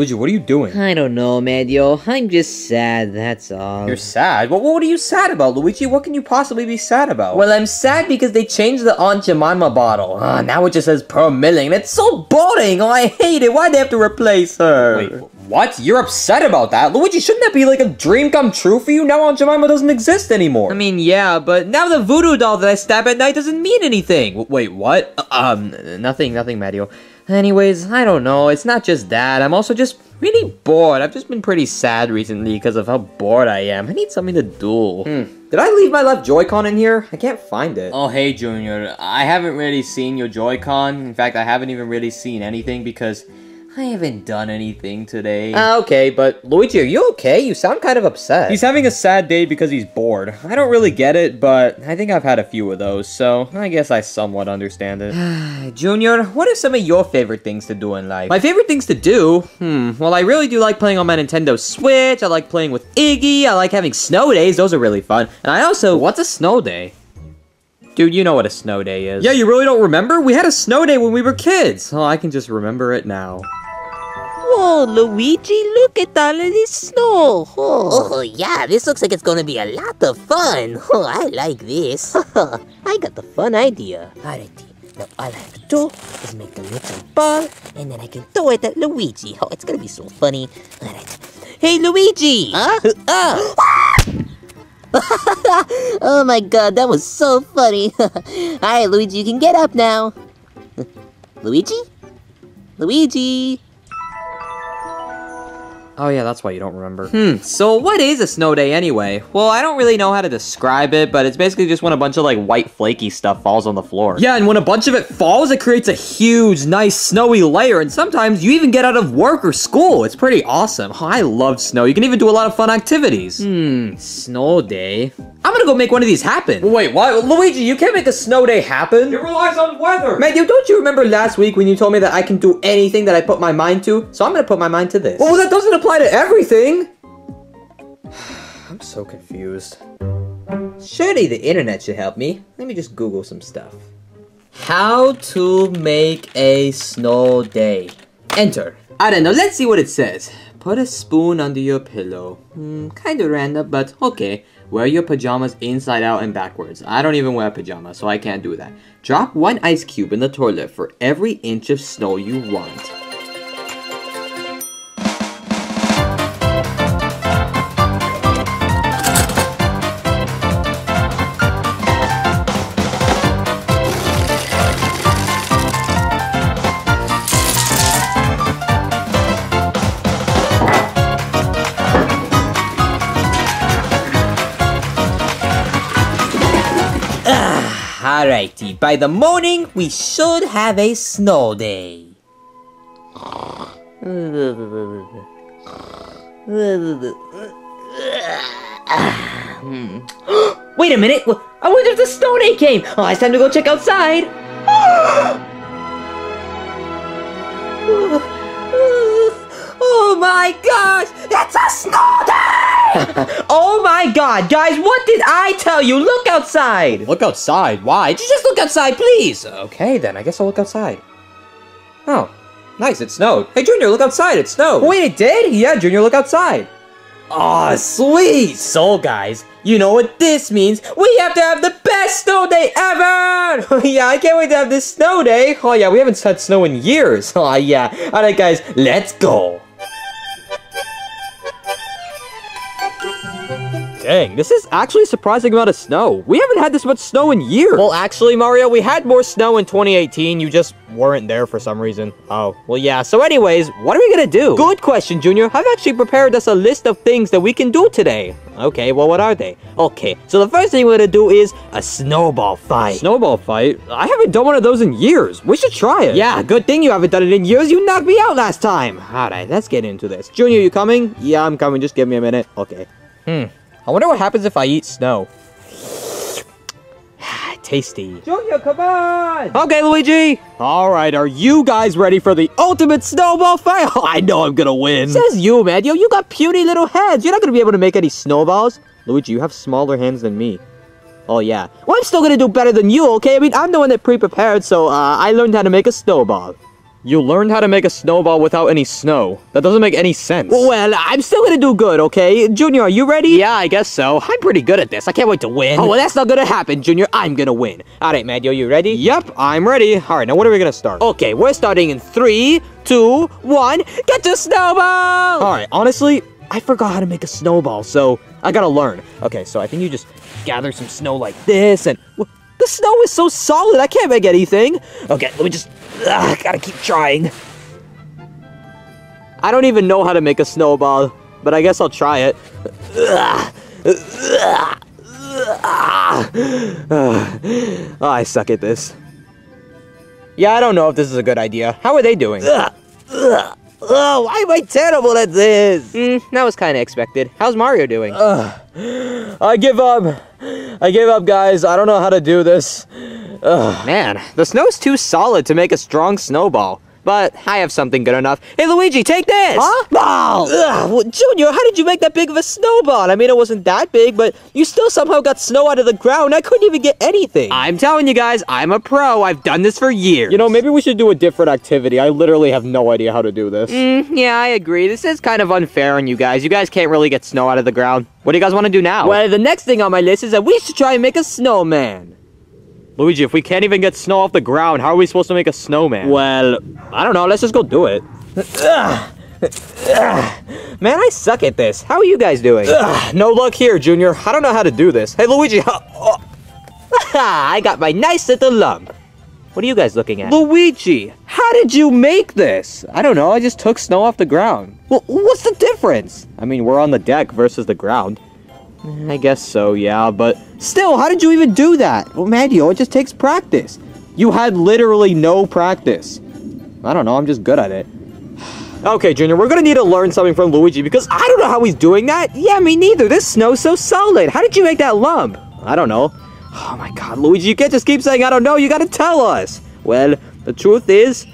Luigi, what are you doing? I don't know, Mario. I'm just sad, that's all. You're sad? What, what are you sad about, Luigi? What can you possibly be sad about? Well, I'm sad because they changed the Aunt Jemima bottle. Ah, now it just says Pearl Milling. It's so boring. Oh, I hate it. Why'd they have to replace her? Wait, what? You're upset about that? Luigi, shouldn't that be like a dream come true for you? Now Aunt Jemima doesn't exist anymore. I mean, yeah, but now the voodoo doll that I stab at night doesn't mean anything. W- wait, what? Um, nothing, nothing, Mario. Anyways, I don't know. It's not just that. I'm also just really bored. I've just been pretty sad recently because of how bored I am. I need something to do. Hmm. Did I leave my left Joy-Con in here? I can't find it. Oh, hey, Junior. I haven't really seen your Joy-Con. In fact, I haven't even really seen anything because I haven't done anything today. Ah, okay, but Luigi, are you okay? You sound kind of upset. He's having a sad day because he's bored. I don't really get it, but I think I've had a few of those, so I guess I somewhat understand it. Junior, what are some of your favorite things to do in life? My favorite things to do? Hmm, well, I really do like playing on my Nintendo Switch. I like playing with Iggy. I like having snow days. Those are really fun. And I also. What's a snow day? Dude, you know what a snow day is. Yeah, you really don't remember? We had a snow day when we were kids. Oh, I can just remember it now. Whoa, Luigi, look at all of this snow. Oh. Oh, yeah, this looks like it's gonna be a lot of fun. Oh, I like this. I got the fun idea. Alrighty, now all I have to do is make a little ball, and then I can throw it at Luigi. Oh, it's gonna be so funny. Alright. Hey, Luigi! Huh? Oh. oh my god, that was so funny. Alright, Luigi, you can get up now. Luigi? Luigi? Oh, yeah, that's why you don't remember. Hmm, so what is a snow day anyway? Well, I don't really know how to describe it, but it's basically just when a bunch of like white flaky stuff falls on the floor. Yeah, and when a bunch of it falls, it creates a huge, nice, snowy layer, and sometimes you even get out of work or school. It's pretty awesome. Oh, I love snow. You can even do a lot of fun activities. Hmm, snow day. I'm gonna go make one of these happen. Wait, what? Luigi, you can't make a snow day happen. It relies on weather. Matthew, don't you remember last week when you told me that I can do anything that I put my mind to? So I'm gonna put my mind to this. Well, that doesn't apply to everything. I'm so confused. Surely the internet should help me. Let me just Google some stuff. How to make a snow day. Enter. I don't know, let's see what it says. Put a spoon under your pillow. Hmm, kinda random, but okay. Wear your pajamas inside out and backwards. I don't even wear pajamas, so I can't do that. Drop one ice cube in the toilet for every inch of snow you want. Alrighty, by the morning, we should have a snow day. Wait a minute! I wonder if the snow day came! Oh, it's time to go check outside! Oh my gosh! It's a snow day! oh my god, guys, what did I tell you? Look outside! Look outside. Why? Just just look outside, please! Okay, then. I guess I'll look outside. Oh, nice. It snowed. Hey, Junior, look outside. It snowed. Wait, it did? Yeah, Junior, look outside. Aw, sweet! So, guys, you know what this means? We have to have the best snow day ever! yeah, I can't wait to have this snow day. Oh, yeah, we haven't had snow in years. Oh, yeah. Alright, guys, let's go. Dang, this is actually a surprising amount of snow. We haven't had this much snow in years. Well, actually, Mario, we had more snow in 2018. You just weren't there for some reason. Oh, well, yeah. So anyways, what are we gonna do? Good question, Junior. I've actually prepared us a list of things that we can do today. Okay, well, what are they? Okay, so the first thing we're gonna do is a snowball fight. Snowball fight? I haven't done one of those in years. We should try it. Yeah, good thing you haven't done it in years. You knocked me out last time. All right, let's get into this. Junior, you coming? Yeah, I'm coming. Just give me a minute. Okay. Hmm. I wonder what happens if I eat snow. Tasty. Junior, come on! Okay, Luigi. All right, are you guys ready for the ultimate snowball fight? I know I'm gonna win. Says you, man. Yo, you got puny little hands. You're not gonna be able to make any snowballs. Luigi, you have smaller hands than me. Oh, yeah. Well, I'm still gonna do better than you, okay? I mean, I'm the one that pre-prepared, so uh, I learned how to make a snowball. You learned how to make a snowball without any snow. That doesn't make any sense. Well, I'm still gonna do good, okay? Junior, are you ready? yeah, I guess so. I'm pretty good at this. I can't wait to win. Oh, well, that's not gonna happen, Junior. I'm gonna win. All right, Mario, you ready? Yep, I'm ready. All right, now when are we gonna start? Okay, we're starting in three, two, one. Get the snowball! All right, honestly, I forgot how to make a snowball, so I gotta learn. Okay, so I think you just gather some snow like this, and the snow is so solid, I can't make anything. Okay, let me just, ugh, gotta keep trying. I don't even know how to make a snowball, but I guess I'll try it. oh, I suck at this. Yeah, I don't know if this is a good idea. How are they doing? Oh, why am I terrible at this? Mm, that was kind of expected. How's Mario doing? I give up. I give up, guys. I don't know how to do this. Ugh. Man, the snow's too solid to make a strong snowball. But I have something good enough. Hey, Luigi, take this! Huh? Ball! Ugh, well, Junior, how did you make that big of a snowball? I mean, it wasn't that big, but you still somehow got snow out of the ground. I couldn't even get anything. I'm telling you guys, I'm a pro. I've done this for years. You know, maybe we should do a different activity. I literally have no idea how to do this. Mm, yeah, I agree. This is kind of unfair on you guys. You guys can't really get snow out of the ground. What do you guys want to do now? Well, the next thing on my list is that we should try and make a snowman. Luigi, if we can't even get snow off the ground, how are we supposed to make a snowman? Well, I don't know. Let's just go do it. Man, I suck at this. How are you guys doing? No luck here, Junior. I don't know how to do this. Hey, Luigi, oh, I got my nice little lump. What are you guys looking at? Luigi, how did you make this? I don't know. I just took snow off the ground. Well, what's the difference? I mean, we're on the deck versus the ground. I guess so, yeah, but Still, how did you even do that? Well, Mario, it just takes practice. You had literally no practice. I don't know. I'm just good at it. Okay, Junior, we're gonna need to learn something from Luigi because I don't know how he's doing that. Yeah, me neither. This snow's so solid. How did you make that lump? I don't know. Oh my god, Luigi, you can't just keep saying I don't know. You gotta tell us. Well, the truth is,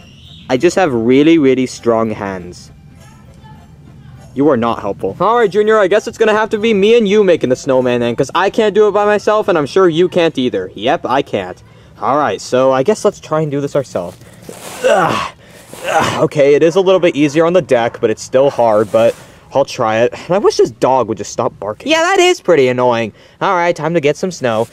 I just have really, really strong hands. You are not helpful. All right, Junior, I guess it's gonna have to be me and you making the snowman then, because I can't do it by myself, and I'm sure you can't either. Yep, I can't. All right, so I guess let's try and do this ourselves. Okay, it is a little bit easier on the deck, but it's still hard, but I'll try it. I wish this dog would just stop barking. Yeah, that is pretty annoying. All right, time to get some snow.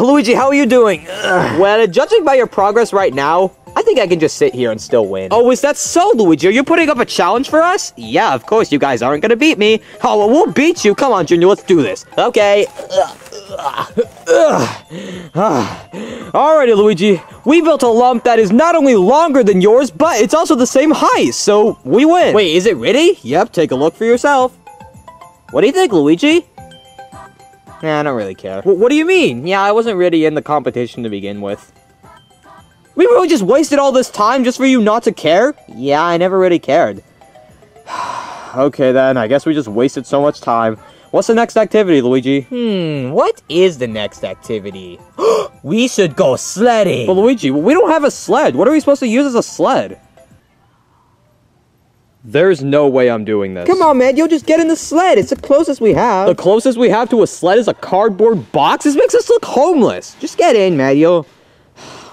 Luigi, how are you doing? Well, judging by your progress right now, I think I can just sit here and still win. Oh, is that so, Luigi? Are you putting up a challenge for us? Yeah, of course. You guys aren't gonna beat me. Oh, well, we'll beat you. Come on, Junior. Let's do this. Okay. Alrighty, Luigi. We built a lump that is not only longer than yours, but it's also the same height, so we win. Wait, is it really? Yep, take a look for yourself. What do you think, Luigi? Nah, I don't really care. what do you mean? Yeah, I wasn't really in the competition to begin with. We really just wasted all this time just for you not to care? Yeah, I never really cared. Okay, then. I guess we just wasted so much time. What's the next activity, Luigi? Hmm, what is the next activity? we should go sledding. But Luigi, we don't have a sled. What are we supposed to use as a sled? There's no way I'm doing this. Come on, man. You'll just get in the sled. It's the closest we have. The closest we have to a sled is a cardboard box. This makes us look homeless. Just get in, Mario.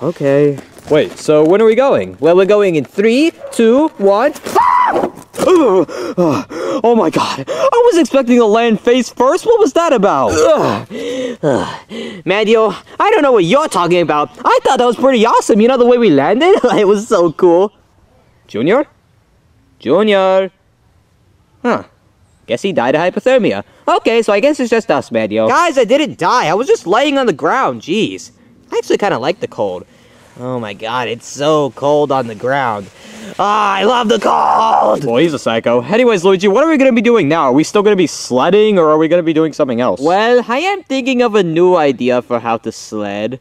Okay. Wait, so when are we going? Well, we're going in three, two, one. Oh my god. I was expecting to land face first. What was that about? Mario, I don't know what you're talking about. I thought that was pretty awesome. You know the way we landed? it was so cool. Junior? Junior? Huh. Guess he died of hypothermia. Okay, so I guess it's just us, Mario. Guys, I didn't die. I was just laying on the ground. Jeez. I actually kind of like the cold. Oh my god, it's so cold on the ground. Ah, I love the cold! Well, he's a psycho. Anyways, Luigi, what are we going to be doing now? Are we still going to be sledding or are we going to be doing something else? Well, I am thinking of a new idea for how to sled.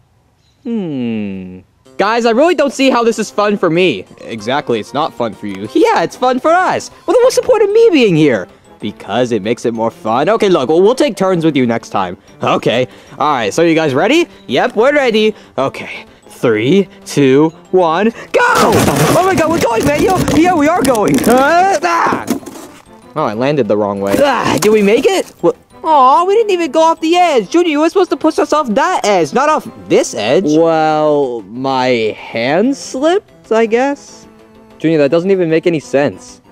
Hmm. Guys, I really don't see how this is fun for me. exactly. It's not fun for you. Yeah, it's fun for us. Well, then what's the point of me being here? Because it makes it more fun. Okay, look, we'll, we'll take turns with you next time. Okay. All right, so you guys ready? Yep, we're ready. Okay. Three, two, one, go! Oh my god, we're going, man! Yo, yeah, we are going. Uh, ah! Oh, I landed the wrong way. Ah, did we make it? Well, Aw, we didn't even go off the edge. Junior, you were supposed to push us off that edge, not off this edge. Well, my hand slipped, I guess. Junior, that doesn't even make any sense.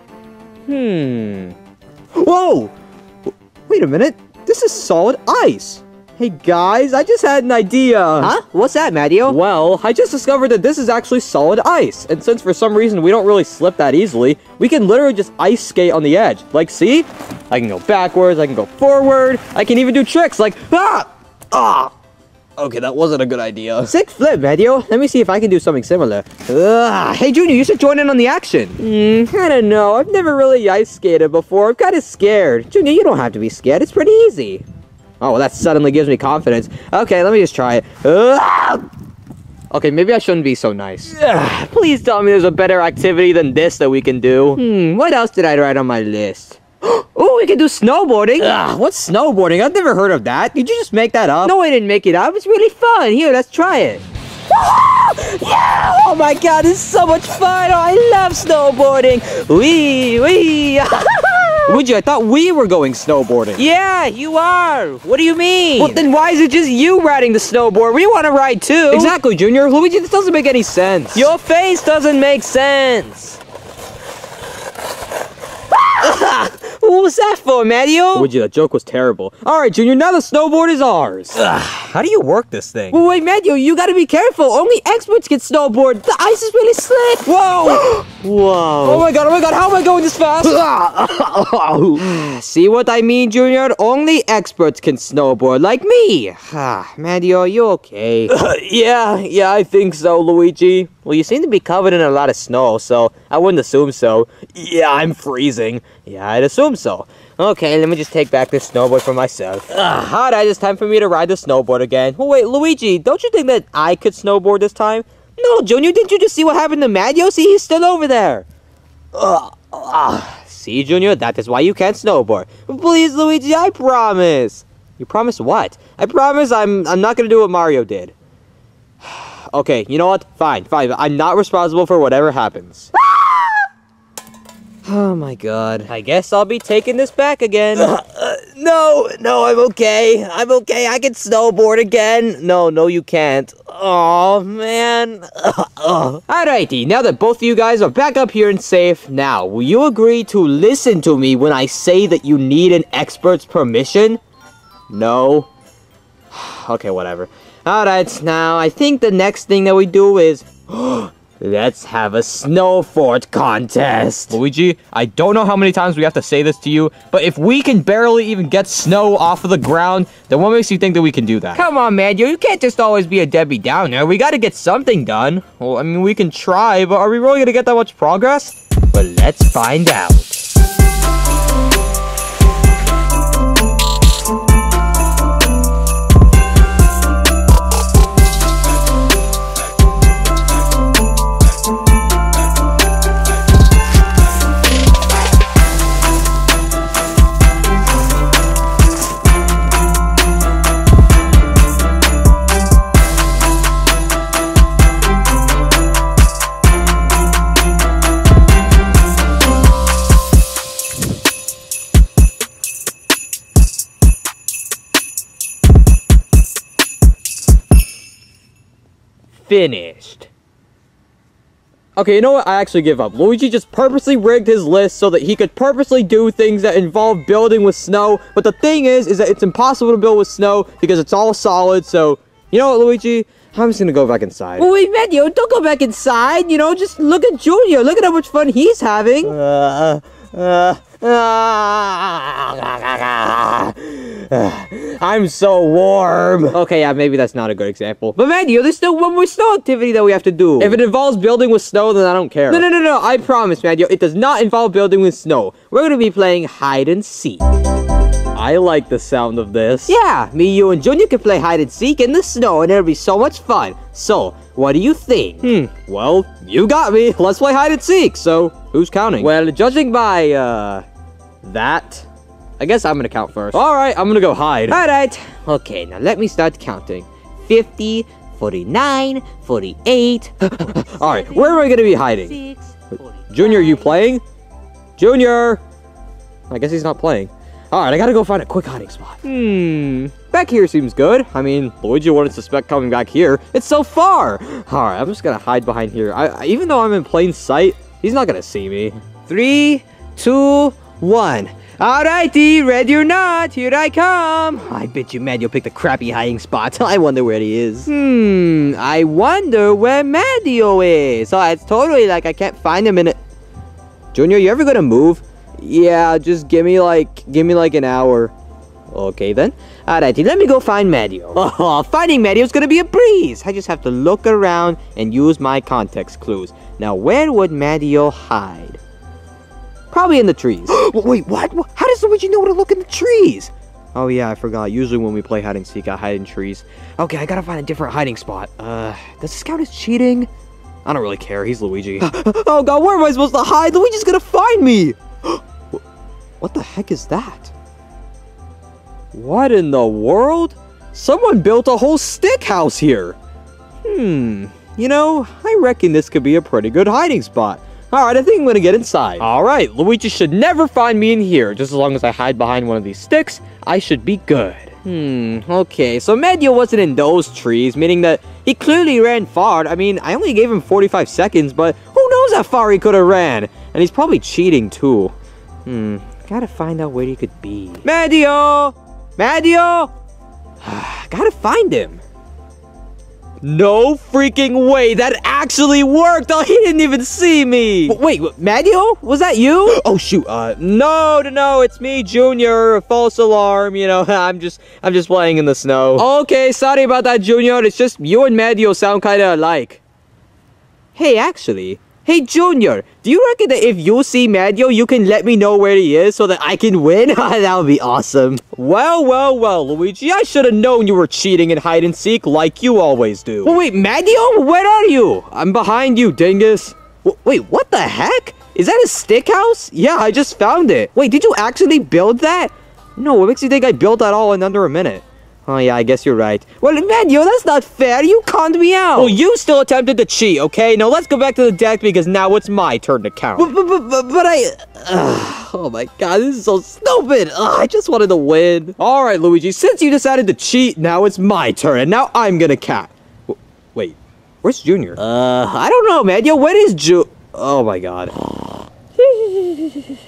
Hmm. Whoa! Wait a minute. This is solid ice. Hey guys, I just had an idea. Huh? What's that, Mattio? Well, I just discovered that this is actually solid ice, and since for some reason we don't really slip that easily, we can literally just ice skate on the edge. Like, see? I can go backwards, I can go forward, I can even do tricks like, ah! Ah! Okay, that wasn't a good idea. Sick flip, Mattio. Let me see if I can do something similar. Ugh. Hey, Junior, you should join in on the action. Hmm, I don't know, I've never really ice skated before, I'm kinda scared. Junior, you don't have to be scared. It's pretty easy. Oh, well, that suddenly gives me confidence. Okay, let me just try it. Okay, maybe I shouldn't be so nice. Ugh. Please tell me there's a better activity than this that we can do. Hmm, what else did I write on my list? oh, we can do snowboarding. Ugh, what's snowboarding? I've never heard of that. Did you just make that up? No, I didn't make it up. It's really fun. Here, let's try it. yeah! Oh my god, this is so much fun. Oh, I love snowboarding. Wee, wee. Luigi, I thought we were going snowboarding. yeah, you are. What do you mean? Well, then why is it just you riding the snowboard? We want to ride too. Exactly, Junior. Luigi, this doesn't make any sense. Your face doesn't make sense. what was that for, Mario? Would you? that joke was terrible. All right, Junior, now the snowboard is ours. How do you work this thing? Well, wait, Mattio, you gotta be careful. Only experts can snowboard. The ice is really slick. Whoa! Whoa. oh my god, oh my god, how am I going this fast? See what I mean, Junior? Only experts can snowboard, like me. Ah, Mattio, you okay? yeah, yeah, I think so, Luigi. Well, you seem to be covered in a lot of snow, so I wouldn't assume so. Yeah, I'm freezing. Yeah, I'd assume so. Okay, let me just take back this snowboard for myself. Ah, Alright, it's time for me to ride the snowboard again. Well, wait, Luigi, don't you think that I could snowboard this time? No, Junior, didn't you just see what happened to Mario? See, he's still over there. Ugh, ah, see, Junior, that is why you can't snowboard. Please, Luigi, I promise. You promise what? I promise I'm I'm not gonna do what Mario did. Okay, you know what? Fine, fine. I'm not responsible for whatever happens. Oh my god. I guess I'll be taking this back again. Uh, no, no, I'm okay. I'm okay. I can snowboard again. No, no, you can't. Oh, man. Alrighty, now that both of you guys are back up here and safe, now, will you agree to listen to me when I say that you need an expert's permission? No? okay, whatever. Alright, now, I think the next thing that we do is... Let's have a snow fort contest. Luigi, I don't know how many times we have to say this to you, but if we can barely even get snow off of the ground, then what makes you think that we can do that? Come on, man, you, you can't just always be a Debbie Downer. We gotta get something done. Well, I mean, we can try, but are we really gonna get that much progress? But let's find out. Finished. Okay, you know what? I actually give up. Luigi just purposely rigged his list so that he could purposely do things that involve building with snow. But the thing is, is that it's impossible to build with snow because it's all solid. So, you know what, Luigi? I'm just gonna go back inside. Well, wait, man, yo, don't go back inside. You know, just look at Junior. Look at how much fun he's having. Uh, uh, I'm so warm. Okay, yeah, maybe that's not a good example. But man, yo, there's still one more snow activity that we have to do. If it involves building with snow, then I don't care. No, no, no, no. I promise, man. Yo, it does not involve building with snow. We're gonna be playing hide and seek. I like the sound of this. Yeah, me, you, and Junior can play hide and seek in the snow, and it'll be so much fun. So, what do you think? Hmm. Well, you got me. Let's play hide and seek. So, who's counting? Well, judging by uh that, I guess I'm gonna count first. All right, I'm gonna go hide. all right. Okay, now let me start counting. 50, 49, 48. All right, where am I gonna be hiding? Junior, you playing? Junior. I guess he's not playing. Alright, I gotta go find a quick hiding spot. Hmm. Back here seems good. I mean, Luigi wouldn't suspect coming back here. It's so far. Alright, I'm just gonna hide behind here. I, I- even though I'm in plain sight, he's not gonna see me. Three, two, one. Alrighty, ready or not, here I come. I bet you mad you'll pick the crappy hiding spot. I wonder where he is. Hmm, I wonder where Mario is. Oh, it's totally like I can't find him in it. Junior, you ever gonna move? Yeah, just give me like, give me like an hour. Okay then. Alrighty, let me go find Mario. Oh, finding Mario's gonna be a breeze. I just have to look around and use my context clues. Now, where would Mario hide? Probably in the trees. Wait, what? What? How does Luigi know where to look in the trees? Oh yeah, I forgot. Usually when we play hide and seek, I hide in trees. Okay, I gotta find a different hiding spot. Uh, does Scout is cheating? I don't really care. He's Luigi. oh god, where am I supposed to hide? Luigi's gonna find me. what the heck is that? What in the world? Someone built a whole stick house here. Hmm. You know, I reckon this could be a pretty good hiding spot. Alright, I think I'm gonna get inside. Alright, Luigi should never find me in here. Just as long as I hide behind one of these sticks, I should be good. Hmm, okay, so Mario wasn't in those trees, meaning that he clearly ran far. I mean, I only gave him 45 seconds, but who knows how far he could have ran? And he's probably cheating too. Hmm, gotta find out where he could be. Mario! Mario! gotta find him. No freaking way! That actually worked! Oh, he didn't even see me! Wait, wait, Mario? Was that you? Oh shoot, uh, no, no, no, it's me, Junior. False alarm, you know, I'm just, I'm just playing in the snow. Okay, sorry about that, Junior. It's just you and Mario sound kinda alike. Hey, actually, hey, Junior, do you reckon that if you see Mario, you can let me know where he is so that I can win? that would be awesome. Well, well, well, Luigi, I should have known you were cheating in hide and seek like you always do. Well, wait, Mario, where are you? I'm behind you, dingus. W- wait, what the heck? Is that a stick house? Yeah, I just found it. Wait, did you actually build that? No, what makes you think I built that all in under a minute? Oh yeah, I guess you're right. Well, Mario, that's not fair. You conned me out. Well, you still attempted to cheat, okay? Now let's go back to the deck because now it's my turn to count. But, but, but, but, I... Oh my god, this is so stupid. Ugh, I just wanted to win. All right, Luigi, since you decided to cheat, now it's my turn, and now I'm gonna count. Wait, where's Junior? Uh, I don't know, man. Yo, Where is Ju... Oh my god.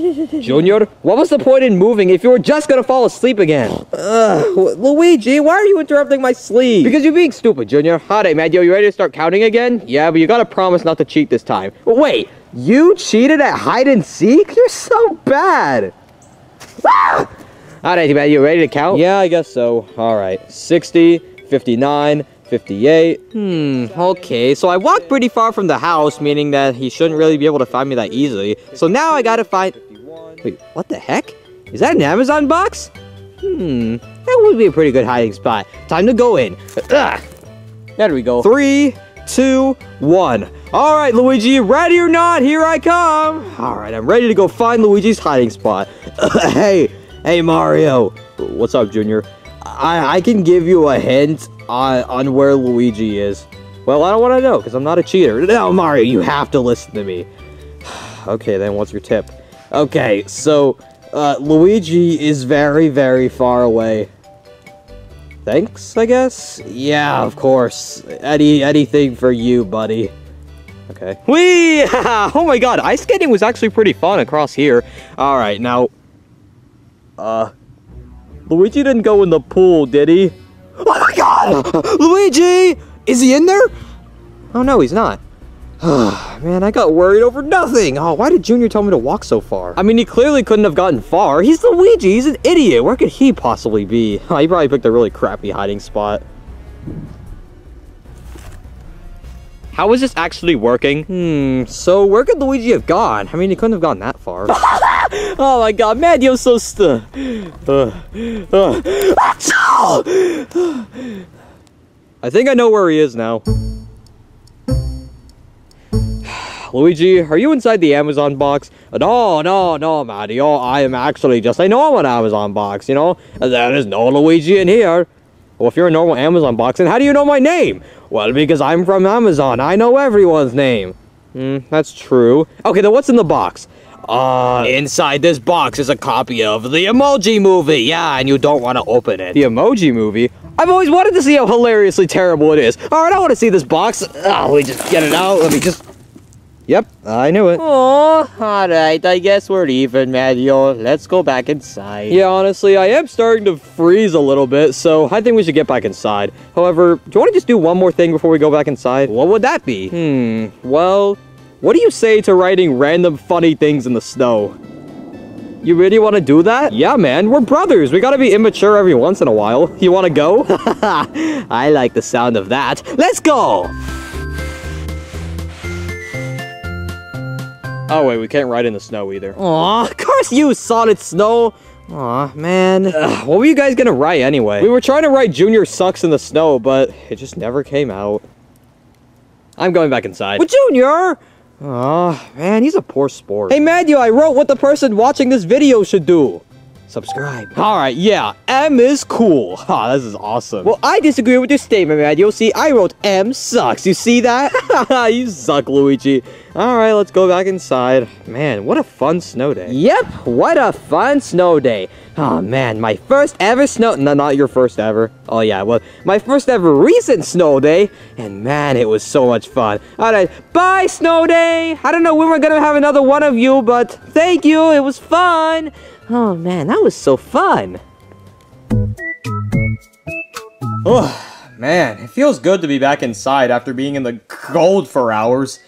Junior, what was the point in moving if you were just gonna fall asleep again? Ugh, Luigi, why are you interrupting my sleep? Because you're being stupid, Junior. Alright, Mario, you ready to start counting again? Yeah, but you gotta promise not to cheat this time. Wait, you cheated at hide and seek? You're so bad. Ah! Alright, man, you ready to count? Yeah, I guess so. Alright. 60, 59, 58. Hmm, okay. So I walked pretty far from the house, meaning that he shouldn't really be able to find me that easily. So now I gotta find... Wait, what the heck? Is that an Amazon box? Hmm, that would be a pretty good hiding spot. Time to go in. Ugh. There we go. Three, two, one. All right, Luigi, ready or not, here I come. All right, I'm ready to go find Luigi's hiding spot. hey, hey, Mario. What's up, Junior? I, I can give you a hint on, on where Luigi is. Well, I don't want to know because I'm not a cheater. No, Mario, you have to listen to me. okay, then what's your tip? Okay, so uh, Luigi is very, very far away. Thanks, I guess? Yeah, of course. Any anything for you, buddy. Okay. Whee! oh my god, ice skating was actually pretty fun across here. Alright, now... Uh... Luigi didn't go in the pool, did he? Oh my god! Luigi! Is he in there? Oh no, he's not. Man, I got worried over nothing. Oh, why did Junior tell me to walk so far? I mean, he clearly couldn't have gotten far. He's Luigi. He's an idiot. Where could he possibly be? Oh, he probably picked a really crappy hiding spot. How is this actually working? Hmm, so where could Luigi have gone? I mean, he couldn't have gone that far. oh my god, Mario's so stu- uh, uh. I think I know where he is now. Luigi, are you inside the Amazon box? No, no, no, Mario. I am actually just a normal Amazon box, you know? There is no Luigi in here. Well, if you're a normal Amazon box, then how do you know my name? Well, because I'm from Amazon. I know everyone's name. Hmm, that's true. Okay, then what's in the box? Uh, inside this box is a copy of the Emoji Movie. Yeah, and you don't want to open it. The Emoji Movie? I've always wanted to see how hilariously terrible it is. All right, I want to see this box. Ah, let me just get it out. Let me just. Yep, I knew it. Oh, alright, I guess we're even, Mario. Let's go back inside. Yeah, honestly, I am starting to freeze a little bit, so I think we should get back inside. However, do you want to just do one more thing before we go back inside? What would that be? Hmm, well, what do you say to writing random funny things in the snow? You really want to do that? Yeah, man, we're brothers. We gotta be immature every once in a while. You want to go? I like the sound of that. Let's go! Oh, wait, we can't ride in the snow either. Aw, of course you Solid Snow. Aw, man. Ugh, what were you guys gonna write anyway? We were trying to write Junior sucks in the snow, but it just never came out. I'm going back inside. But Junior! Aw, man, he's a poor sport. Hey, Matthew, I wrote what the person watching this video should do. Subscribe. Alright, yeah, M is cool. Ha, this is awesome. Well, I disagree with your statement, Matthew. See, I wrote M sucks. You see that? you suck, Luigi. Alright, let's go back inside. Man, what a fun snow day. Yep, what a fun snow day. Oh man, my first ever snow- no, not your first ever. Oh yeah, well, my first ever recent snow day. And man, it was so much fun. Alright, bye snow day! I don't know when we're gonna have another one of you, but thank you, it was fun! Oh man, that was so fun. Oh, man, it feels good to be back inside after being in the cold for hours.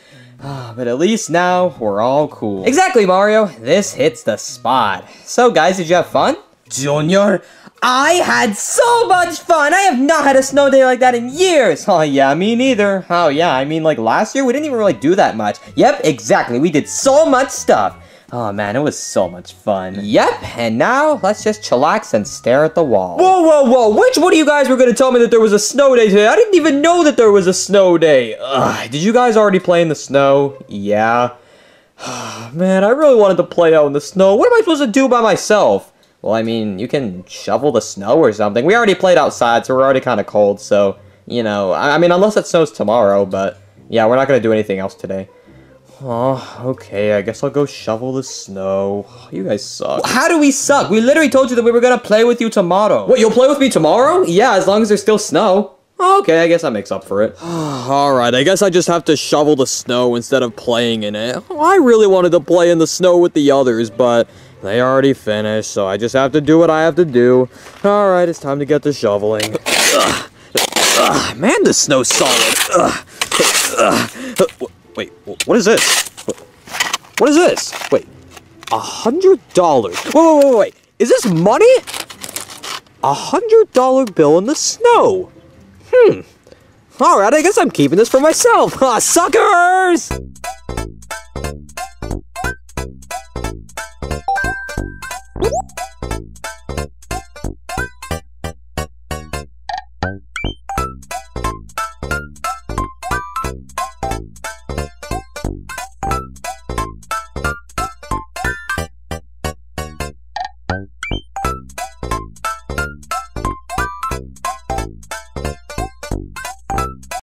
Ah, but at least now we're all cool. Exactly, Mario. This hits the spot. So, guys, did you have fun? Junior, I had so much fun. I have not had a snow day like that in years. Oh, yeah, me neither. Oh, yeah, I mean, like last year we didn't even really do that much. Yep, exactly. We did so much stuff. Oh man, it was so much fun. Yep, and now let's just chillax and stare at the wall. Whoa, whoa, whoa! Which one of you guys were gonna tell me that there was a snow day today? I didn't even know that there was a snow day. Ugh, did you guys already play in the snow? Yeah. man, I really wanted to play out in the snow. What am I supposed to do by myself? Well, I mean, you can shovel the snow or something. We already played outside, so we're already kind of cold, so, you know, I, I mean, unless it snows tomorrow, but yeah, we're not gonna do anything else today. Oh, okay, I guess I'll go shovel the snow. You guys suck. How do we suck? We literally told you that we were gonna play with you tomorrow. What, you'll play with me tomorrow? Yeah, as long as there's still snow. Oh, okay, I guess that makes up for it. Alright, I guess I just have to shovel the snow instead of playing in it. Oh, I really wanted to play in the snow with the others, but they already finished, so I just have to do what I have to do. Alright, it's time to get to shoveling. Ugh. Ugh, man, the snow's solid. Ugh. Wait, what is this? What is this? Wait, a hundred dollars. Wait, wait, wait, wait. Is this money? A hundred dollar bill in the snow. Hmm. All right, I guess I'm keeping this for myself. Ah, suckers!